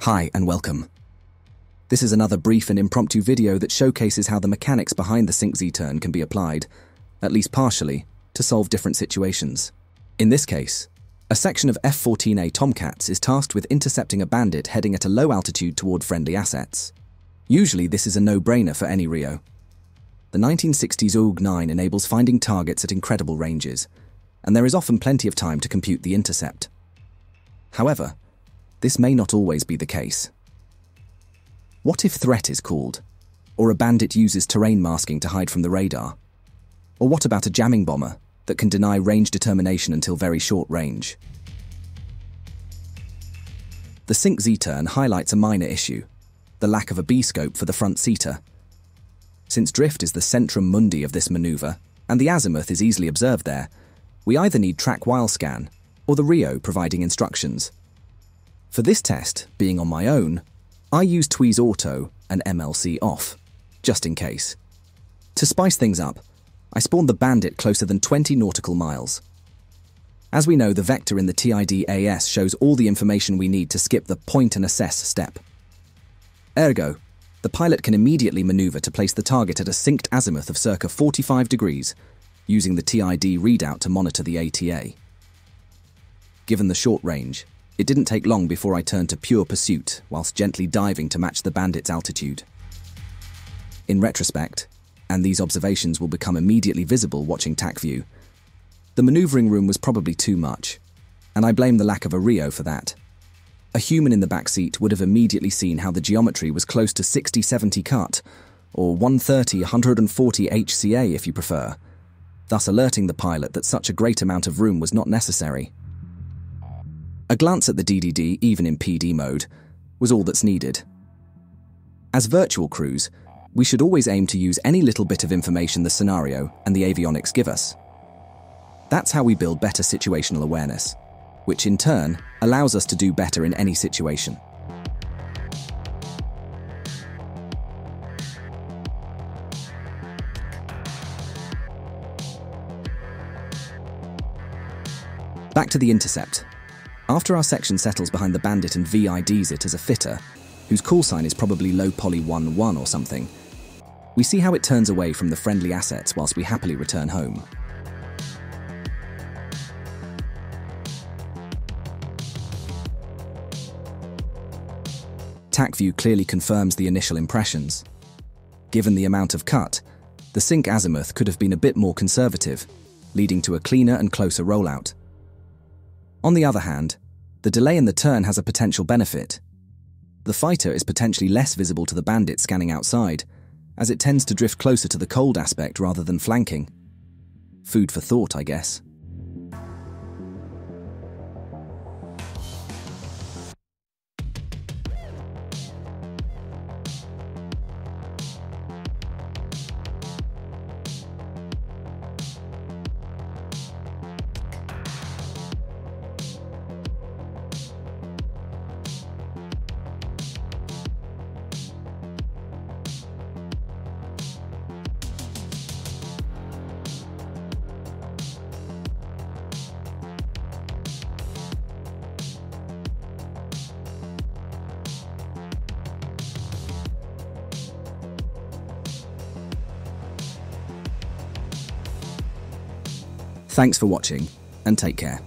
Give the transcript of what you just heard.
Hi and welcome. This is another brief and impromptu video that showcases how the mechanics behind the Sync Z-turn can be applied, at least partially, to solve different situations. In this case, a section of F-14A Tomcats is tasked with intercepting a bandit heading at a low altitude toward friendly assets. Usually this is a no-brainer for any Rio. The 1960s AWG-9 enables finding targets at incredible ranges, and there is often plenty of time to compute the intercept. However, this may not always be the case. What if threat is called? Or a bandit uses terrain masking to hide from the radar? Or what about a jamming bomber that can deny range determination until very short range? The Sync Z-turn highlights a minor issue, the lack of a B-scope for the front seater. Since drift is the centrum mundi of this maneuver, and the azimuth is easily observed there, we either need track while scan or the Rio providing instructions. For this test, being on my own, I used Twiz Auto and MLC off, just in case. To spice things up, I spawned the Bandit closer than 20 nautical miles. As we know, the vector in the TID AS shows all the information we need to skip the point and assess step. Ergo, the pilot can immediately maneuver to place the target at a synced azimuth of circa 45 degrees, using the TID readout to monitor the ATA. Given the short range, it didn't take long before I turned to pure pursuit whilst gently diving to match the bandit's altitude. In retrospect, and these observations will become immediately visible watching TACView, the manoeuvring room was probably too much, and I blame the lack of a Rio for that. A human in the back seat would have immediately seen how the geometry was close to 60-70 cut, or 130-140 HCA if you prefer, thus alerting the pilot that such a great amount of room was not necessary. A glance at the DDD, even in PD mode, was all that's needed. As virtual crews, we should always aim to use any little bit of information the scenario and the avionics give us. That's how we build better situational awareness, which in turn allows us to do better in any situation. Back to the intercept, after our section settles behind the bandit and VIDs it as a fitter, whose call sign is probably low poly 1-1 or something, we see how it turns away from the friendly assets whilst we happily return home. TACView clearly confirms the initial impressions. Given the amount of cut, the sync azimuth could have been a bit more conservative, leading to a cleaner and closer rollout. On the other hand, the delay in the turn has a potential benefit. The fighter is potentially less visible to the bandit scanning outside, as it tends to drift closer to the cold aspect rather than flanking. Food for thought, I guess. Thanks for watching, and take care.